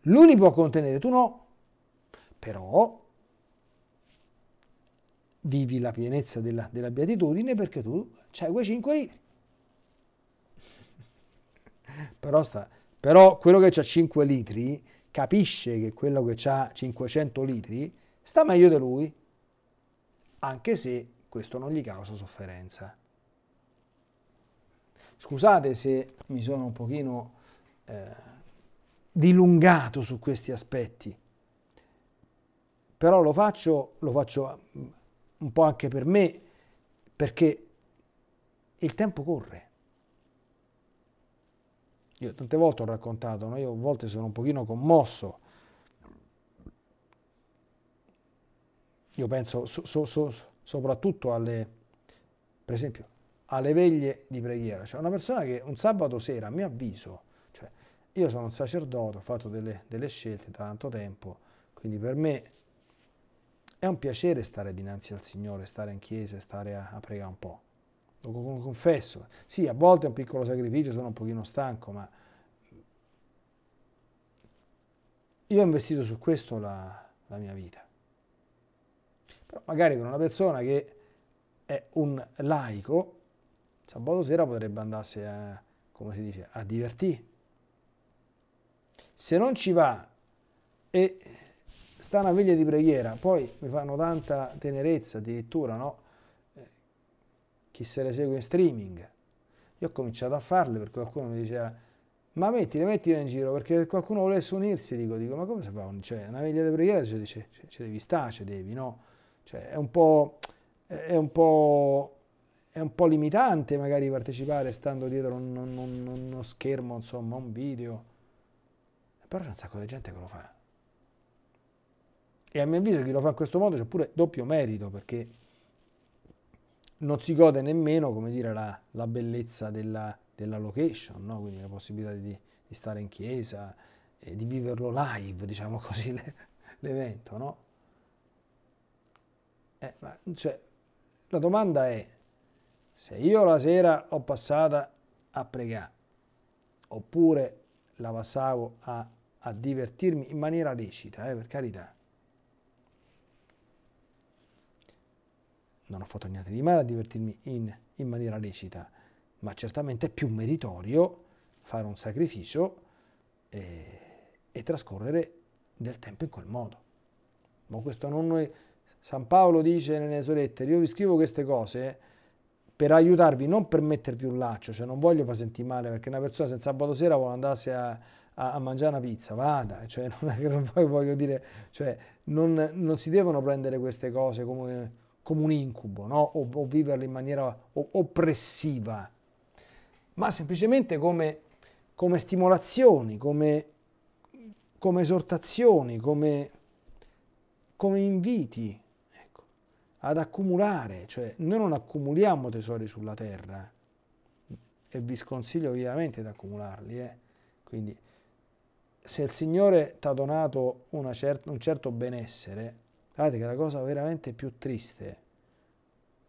Lui li può contenere, tu no. Però vivi la pienezza della, della beatitudine perché tu hai quei 5 litri. [LAUGHS] Però, sta, però quello che ha 5 litri capisce che quello che ha 500 litri sta meglio di lui, anche se questo non gli causa sofferenza. Scusate se mi sono un pochino eh, dilungato su questi aspetti, però lo faccio, lo faccio un po' anche per me, perché il tempo corre. Io tante volte ho raccontato, no? io a volte sono un pochino commosso. Io penso so, so, so, soprattutto alle, per esempio, alle veglie di preghiera. Cioè una persona che un sabato sera, a mio avviso, io sono un sacerdote, ho fatto delle, delle scelte da tanto tempo, quindi per me è un piacere stare dinanzi al Signore, stare in chiesa stare a, a pregare un po' lo confesso. Sì, a volte è un piccolo sacrificio, sono un pochino stanco, ma io ho investito su questo la, la mia vita. Però magari per una persona che è un laico, sabato sera potrebbe andarsi a, come si dice, a divertire. Se non ci va e sta una veglia di preghiera, poi mi fanno tanta tenerezza addirittura, no? chi se le segue in streaming. Io ho cominciato a farle perché qualcuno mi diceva ma mettile, mettile in giro perché qualcuno volesse unirsi, dico, dico ma come si fa? Cioè, una veglia di preghiera ci dice, ci devi stare, ci devi, no? Cioè, è un po', è un po', è un po' limitante magari partecipare stando dietro un, un, un, uno schermo, insomma, un video. Però c'è un sacco di gente che lo fa. E a mio avviso chi lo fa in questo modo c'è pure doppio merito perché non si gode nemmeno, come dire, la, la bellezza della, della location, no? quindi la possibilità di, di stare in chiesa, e di viverlo live, diciamo [LAUGHS] così, l'evento. No? Eh, ma, cioè, la domanda è, se io la sera ho passata a pregare, oppure la passavo a, a divertirmi in maniera lecita, eh, per carità, non ho fatto niente di male a divertirmi in, in maniera lecita, ma certamente è più meritorio fare un sacrificio e, e trascorrere del tempo in quel modo. Ma questo non noi, San Paolo dice nelle sue lettere, io vi scrivo queste cose per aiutarvi, non per mettervi un laccio, cioè non voglio far sentire male, perché una persona senza sabato sera vuole andarsi a, a, a, mangiare una pizza, vada, [LAUGHS] cioè non è che non voglio dire, cioè non, non si devono prendere queste cose come come un incubo, no? o, o viverlo in maniera oppressiva, ma semplicemente come, come stimolazioni, come, come esortazioni, come, come inviti ecco, ad accumulare, cioè noi non accumuliamo tesori sulla terra e vi sconsiglio vivamente di accumularli, eh? quindi se il Signore ti ha donato cer un certo benessere, Guardate che la cosa veramente più triste,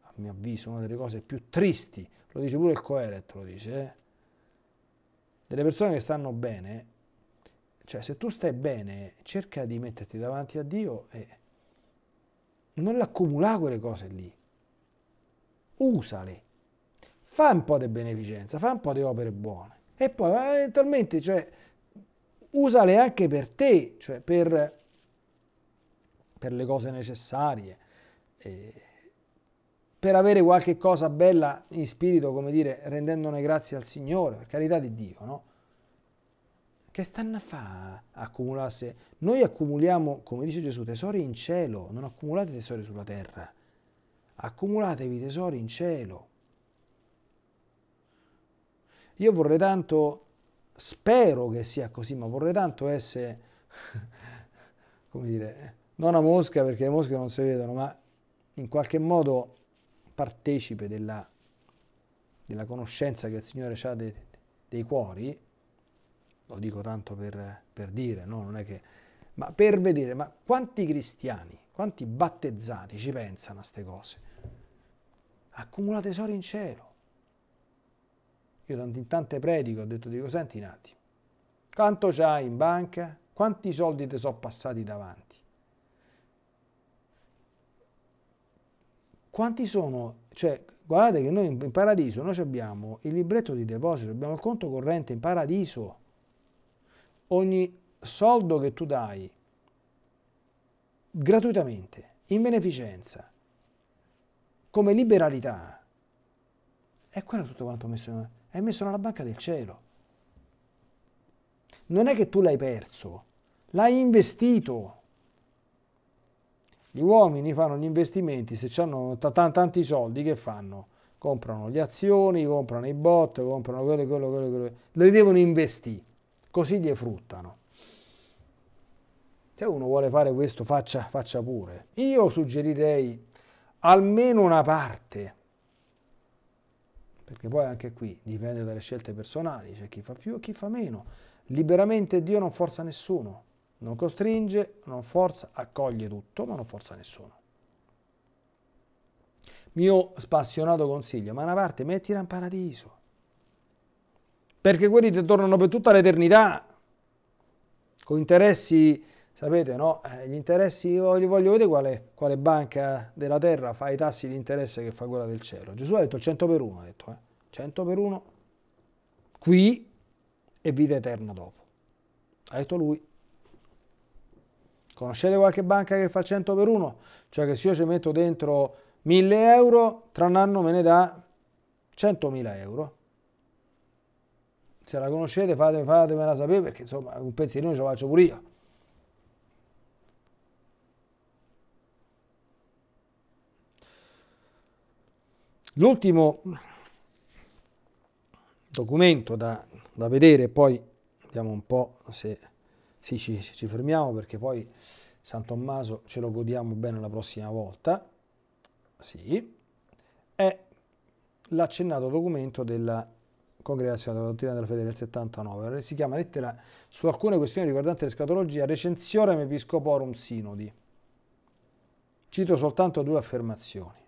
a mio avviso, una delle cose più tristi, lo dice pure il Coelet, lo dice, eh? delle persone che stanno bene, cioè se tu stai bene, cerca di metterti davanti a Dio e non l'accumulare quelle cose lì, usale, fa un po' di beneficenza, fa un po' di opere buone. E poi eventualmente cioè, usale anche per te, cioè per per le cose necessarie, eh, per avere qualche cosa bella in spirito, come dire, rendendone grazie al Signore, per carità di Dio, no? Che stanno a fare accumularsi? Noi accumuliamo, come dice Gesù, tesori in cielo, non accumulate tesori sulla terra, accumulatevi tesori in cielo. Io vorrei tanto, spero che sia così, ma vorrei tanto essere, [LAUGHS] come dire, non a mosca perché le mosche non si vedono, ma in qualche modo partecipe della, della conoscenza che il Signore ha dei, dei cuori, lo dico tanto per, per dire, no? non è che, ma per vedere, ma quanti cristiani, quanti battezzati ci pensano a queste cose? Accumula tesori in cielo. Io in tante prediche ho detto, dico, senti un attimo, quanto c'hai in banca? Quanti soldi ti sono passati davanti? Quanti sono, cioè, guardate che noi in paradiso noi abbiamo il libretto di deposito, abbiamo il conto corrente in paradiso. Ogni soldo che tu dai gratuitamente, in beneficenza, come liberalità, è quello tutto quanto messo, è messo nella banca del cielo. Non è che tu l'hai perso, l'hai investito. Gli uomini fanno gli investimenti, se hanno tanti soldi, che fanno? Comprano le azioni, comprano i bot, comprano quello, quello, quello, quello. Le devono investire, così li fruttano. Se uno vuole fare questo, faccia, faccia pure. Io suggerirei almeno una parte, perché poi anche qui dipende dalle scelte personali, c'è chi fa più e chi fa meno. Liberamente Dio non forza nessuno. Non costringe, non forza, accoglie tutto, ma non forza nessuno. Mio spassionato consiglio, ma una parte mettila in paradiso. Perché quelli ti tornano per tutta l'eternità. Con interessi, sapete, no? Eh, gli interessi, voglio, voglio vedere quale, quale, banca della terra fa i tassi di interesse che fa quella del cielo. Gesù ha detto 100 per 1, ha detto, eh? 100 per 1 qui e vita eterna dopo. Ha detto lui. Conoscete qualche banca che fa 100 per 1? Cioè che se io ci metto dentro 1000 euro, tra un anno me ne dà 100.000 euro. Se la conoscete fate, fatemela sapere perché insomma un pensierino ce lo faccio pure io. L'ultimo documento da, da vedere, poi vediamo un po' se sì, ci, ci fermiamo perché poi San Tommaso ce lo godiamo bene la prossima volta. Sì, è l'accennato documento della Congregazione della Dottrina della Fede del 79. Si chiama lettera su alcune questioni riguardanti l'escatologia, recensiorem episcoporum sinodi. Cito soltanto due affermazioni.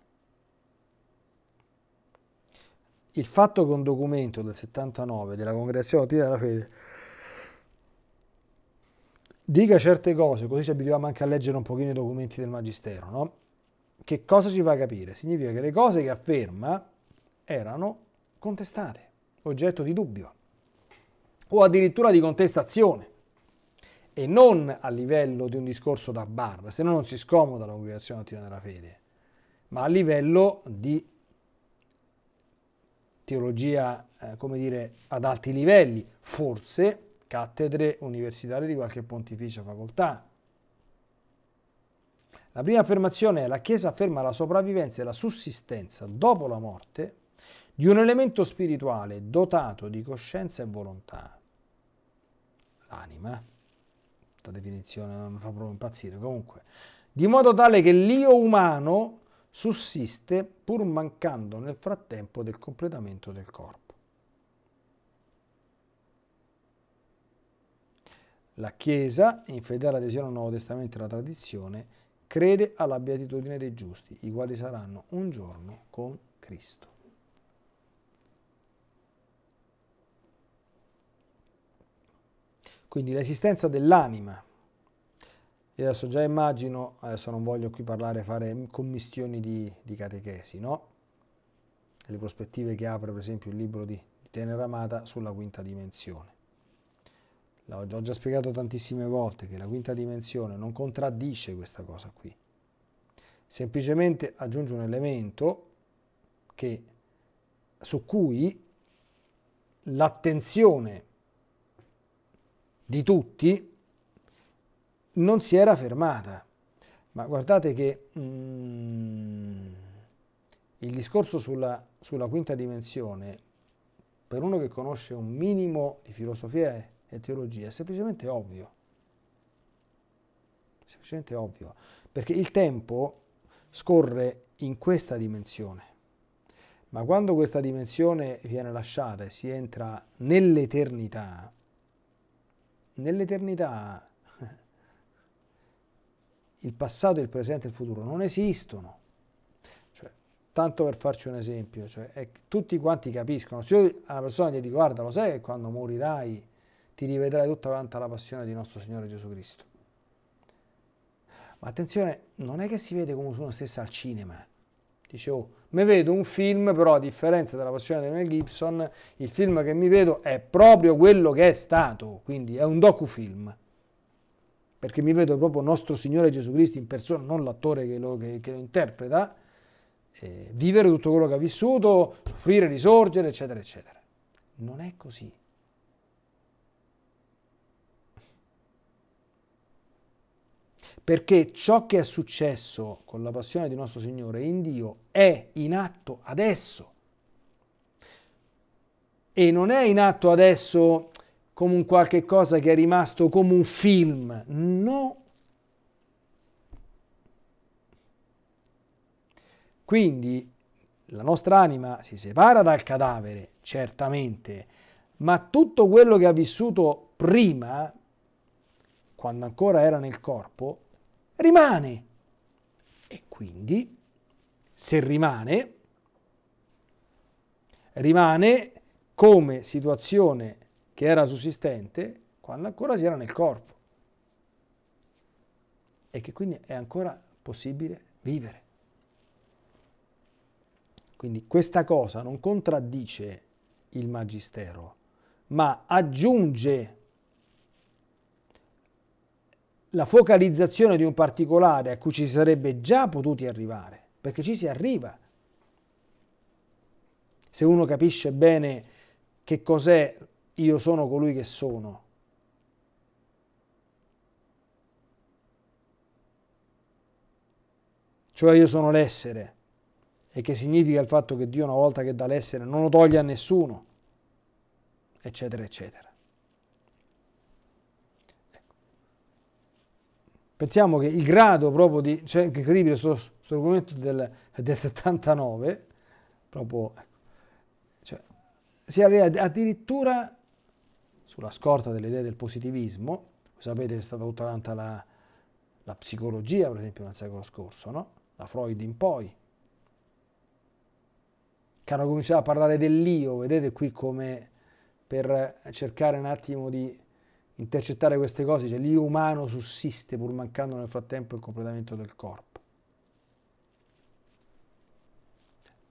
Il fatto che un documento del 79 della Congregazione Dottrina della Fede dica certe cose, così ci abituiamo anche a leggere un pochino i documenti del Magistero, no? Che cosa ci fa capire? Significa che le cose che afferma erano contestate, oggetto di dubbio o addirittura di contestazione e non a livello di un discorso da bar, se no non si scomoda la congregazione ottima della fede, ma a livello di teologia, eh, come dire, ad alti livelli, forse cattedre universitarie di qualche pontificia facoltà. La prima affermazione è la Chiesa afferma la sopravvivenza e la sussistenza dopo la morte di un elemento spirituale dotato di coscienza e volontà. L'anima, questa definizione non mi fa proprio impazzire, comunque, di modo tale che l'io umano sussiste pur mancando nel frattempo del completamento del corpo. La Chiesa, in fedele adesione al Nuovo Testamento e alla tradizione, crede alla beatitudine dei giusti, i quali saranno un giorno con Cristo. Quindi l'esistenza dell'anima. Io adesso già immagino, adesso non voglio qui parlare, fare commistioni di, di catechesi, no? Le prospettive che apre per esempio il libro di, di Tenera Amata sulla quinta dimensione l'ho già spiegato tantissime volte, che la quinta dimensione non contraddice questa cosa qui, semplicemente aggiunge un elemento che, su cui l'attenzione di tutti non si era fermata. Ma guardate che mm, il discorso sulla, sulla quinta dimensione, per uno che conosce un minimo di filosofia e teologia, è semplicemente ovvio. Semplicemente ovvio. Perché il tempo scorre in questa dimensione, Ma quando questa dimensione viene lasciata e si entra nell'eternità, nell'eternità il passato, il presente e il futuro non esistono. Cioè, tanto per farci un esempio, cioè, è, tutti quanti capiscono, se io a una persona gli dico guarda lo sai che quando morirai ti rivedrai tutta quanta la passione di nostro Signore Gesù Cristo. Ma attenzione, non è che si vede come uno stessa al cinema. Dice, oh, mi vedo un film, però a differenza della passione di Mel Gibson, il film che mi vedo è proprio quello che è stato, quindi è un docufilm perché mi vedo proprio nostro Signore Gesù Cristo in persona, non l'attore che lo, che, che lo interpreta, eh, vivere tutto quello che ha vissuto, soffrire, risorgere, eccetera, eccetera. Non è così. Perché ciò che è successo con la passione di nostro Signore in Dio è in atto adesso. E non è in atto adesso come un qualche cosa che è rimasto come un film. No. Quindi la nostra anima si separa dal cadavere, certamente, ma tutto quello che ha vissuto prima, quando ancora era nel corpo, rimane. E quindi, se rimane, rimane come situazione che era sussistente quando ancora si era nel corpo e che quindi è ancora possibile vivere. Quindi questa cosa non contraddice il magistero, ma aggiunge la focalizzazione di un particolare a cui ci si sarebbe già potuti arrivare, perché ci si arriva. Se uno capisce bene che cos'è io sono colui che sono. Cioè io sono l'essere. E che significa il fatto che Dio una volta che dà l'essere non lo toglie a nessuno, eccetera, eccetera. Ecco. Pensiamo che il grado proprio di, cioè che incredibile questo, documento del, del 79, proprio, ecco, cioè, si arriva addirittura sulla scorta delle idee del positivismo, sapete che è stata tutta quanta la, la psicologia, per esempio, nel secolo scorso, no? da Freud in poi, che hanno cominciato a parlare dell'io, vedete qui come per cercare un attimo di intercettare queste cose, cioè l'io umano sussiste pur mancando nel frattempo il completamento del corpo.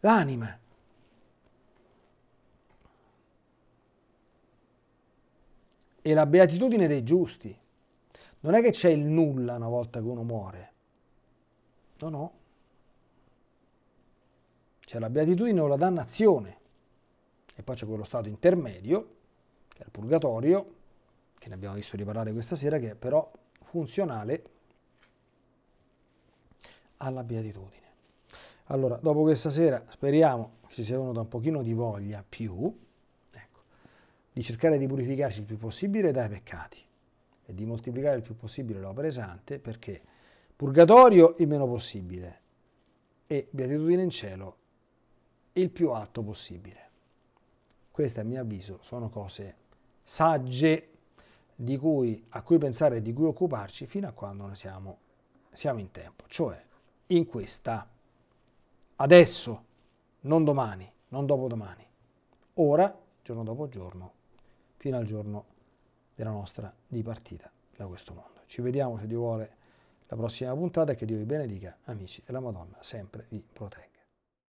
L'anima e la beatitudine dei giusti. Non è che c'è il nulla una volta che uno muore. No, no. C'è la beatitudine o la dannazione. E poi c'è quello stato intermedio, che è il purgatorio, che ne abbiamo visto riparlare questa sera, che è però funzionale alla beatitudine. Allora, dopo questa sera speriamo che ci sia venuta un pochino di voglia più, di cercare di purificarci il più possibile dai peccati e di moltiplicare il più possibile l'opera sante perché purgatorio il meno possibile e beatitudine in cielo il più alto possibile. Queste a mio avviso sono cose sagge cui, a cui pensare e di cui occuparci fino a quando ne siamo, siamo in tempo, cioè in questa, adesso, non domani, non dopodomani, ora, giorno dopo giorno, fino al giorno della nostra dipartita da questo mondo. Ci vediamo, se Dio vuole, la prossima puntata e che Dio vi benedica, amici e la Madonna sempre vi protegga.